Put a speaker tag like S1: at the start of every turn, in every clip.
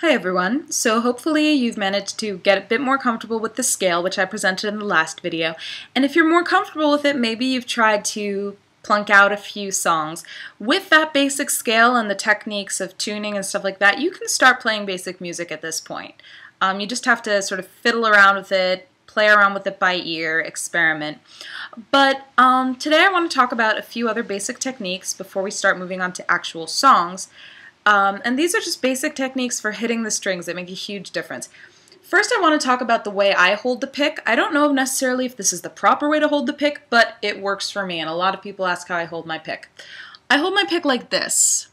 S1: Hi everyone. So hopefully you've managed to get a bit more comfortable with the scale, which I presented in the last video. And if you're more comfortable with it, maybe you've tried to plunk out a few songs. With that basic scale and the techniques of tuning and stuff like that, you can start playing basic music at this point. Um, you just have to sort of fiddle around with it, play around with it by ear, experiment. But um, today I want to talk about a few other basic techniques before we start moving on to actual songs. Um, and these are just basic techniques for hitting the strings that make a huge difference. First, I want to talk about the way I hold the pick. I don't know necessarily if this is the proper way to hold the pick, but it works for me, and a lot of people ask how I hold my pick. I hold my pick like this.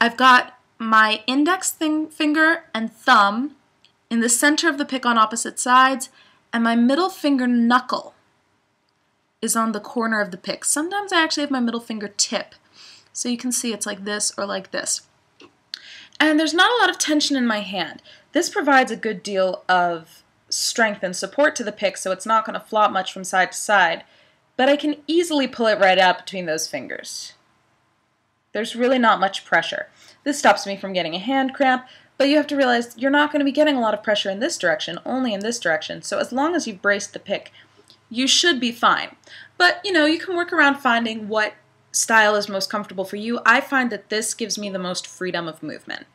S1: I've got my index finger and thumb in the center of the pick on opposite sides, and my middle finger knuckle is on the corner of the pick. Sometimes I actually have my middle finger tip so you can see it's like this or like this. And there's not a lot of tension in my hand. This provides a good deal of strength and support to the pick so it's not going to flop much from side to side, but I can easily pull it right out between those fingers. There's really not much pressure. This stops me from getting a hand cramp, but you have to realize you're not going to be getting a lot of pressure in this direction, only in this direction, so as long as you've braced the pick, you should be fine. But, you know, you can work around finding what style is most comfortable for you, I find that this gives me the most freedom of movement.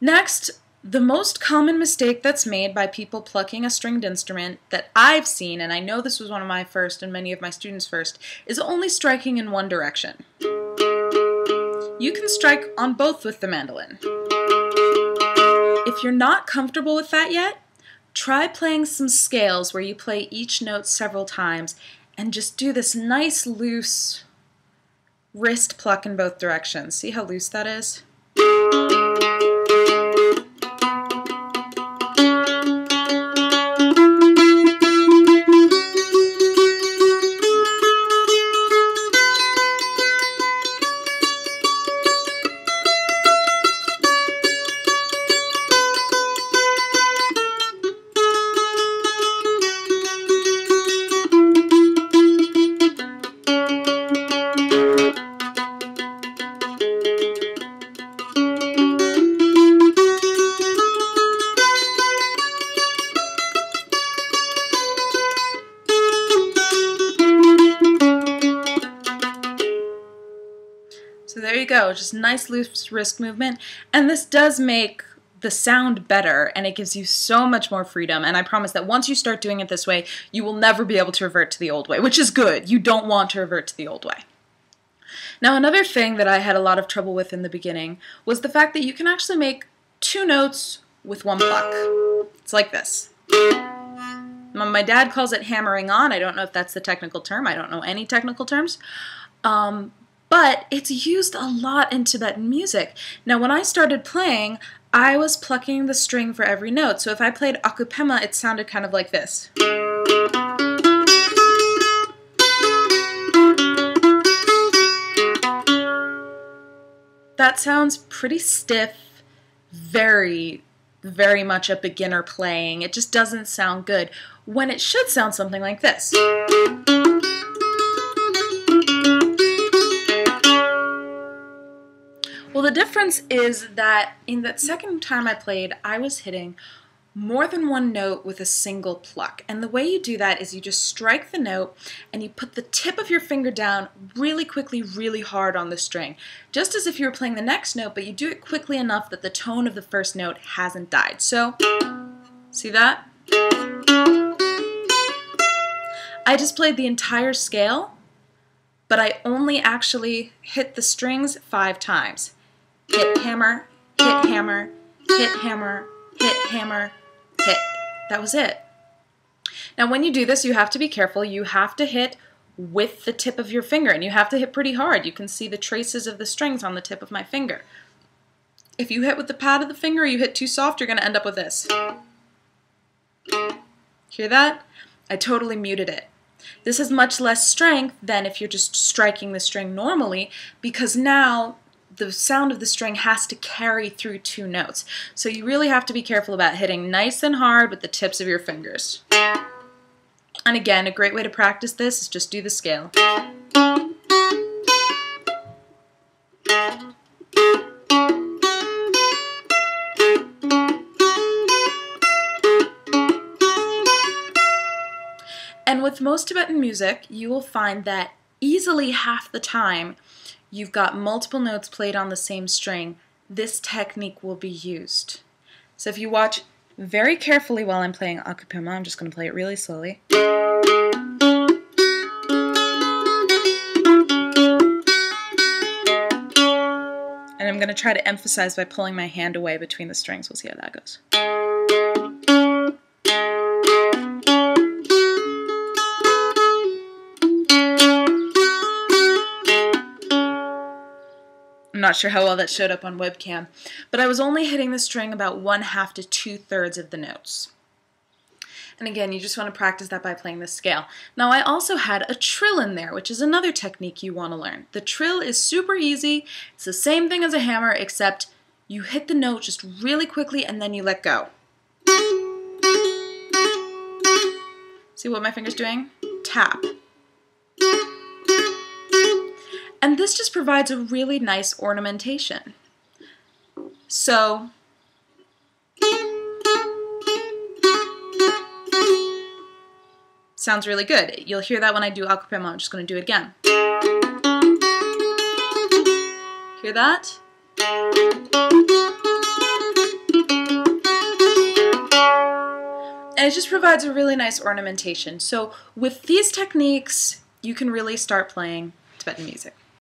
S1: Next, the most common mistake that's made by people plucking a stringed instrument that I've seen, and I know this was one of my first and many of my students' first, is only striking in one direction. You can strike on both with the mandolin. If you're not comfortable with that yet, try playing some scales where you play each note several times and just do this nice loose wrist pluck in both directions. See how loose that is? Just nice loose wrist movement. And this does make the sound better and it gives you so much more freedom. And I promise that once you start doing it this way, you will never be able to revert to the old way, which is good. You don't want to revert to the old way. Now, another thing that I had a lot of trouble with in the beginning was the fact that you can actually make two notes with one pluck. It's like this. My dad calls it hammering on. I don't know if that's the technical term. I don't know any technical terms. Um, but it's used a lot in Tibetan music. Now, when I started playing, I was plucking the string for every note. So if I played akupema, it sounded kind of like this. That sounds pretty stiff, very, very much a beginner playing. It just doesn't sound good when it should sound something like this. The difference is that in that second time I played, I was hitting more than one note with a single pluck. And the way you do that is you just strike the note and you put the tip of your finger down really quickly, really hard on the string. Just as if you were playing the next note, but you do it quickly enough that the tone of the first note hasn't died. So, see that? I just played the entire scale, but I only actually hit the strings five times hit, hammer, hit, hammer, hit, hammer, hit, hammer, hit. That was it. Now when you do this, you have to be careful. You have to hit with the tip of your finger, and you have to hit pretty hard. You can see the traces of the strings on the tip of my finger. If you hit with the pad of the finger, you hit too soft, you're going to end up with this. Hear that? I totally muted it. This has much less strength than if you're just striking the string normally because now the sound of the string has to carry through two notes. So you really have to be careful about hitting nice and hard with the tips of your fingers. And again, a great way to practice this is just do the scale. And with most Tibetan music, you will find that easily half the time you've got multiple notes played on the same string, this technique will be used. So if you watch very carefully while I'm playing Akapema, I'm just going to play it really slowly. And I'm going to try to emphasize by pulling my hand away between the strings. We'll see how that goes. Not sure how well that showed up on webcam, but I was only hitting the string about one half to two thirds of the notes. And again, you just want to practice that by playing the scale. Now I also had a trill in there, which is another technique you want to learn. The trill is super easy. It's the same thing as a hammer, except you hit the note just really quickly and then you let go. See what my finger's doing? Tap. And this just provides a really nice ornamentation. So, sounds really good. You'll hear that when I do Akapema. I'm just going to do it again. Hear that? And it just provides a really nice ornamentation. So with these techniques, you can really start playing Tibetan music.